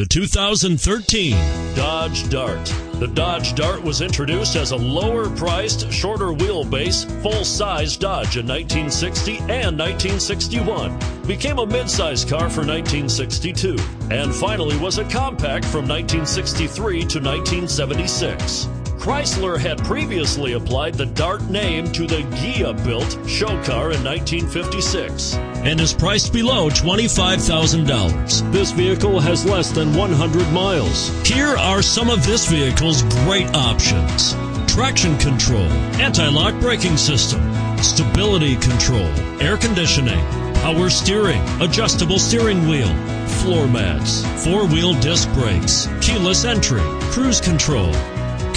The 2013 Dodge Dart. The Dodge Dart was introduced as a lower priced, shorter wheelbase, full size Dodge in 1960 and 1961, became a midsize car for 1962, and finally was a compact from 1963 to 1976. Chrysler had previously applied the Dart name to the Ghia built show car in 1956 and is priced below $25,000. This vehicle has less than 100 miles. Here are some of this vehicle's great options traction control, anti lock braking system, stability control, air conditioning, power steering, adjustable steering wheel, floor mats, four wheel disc brakes, keyless entry, cruise control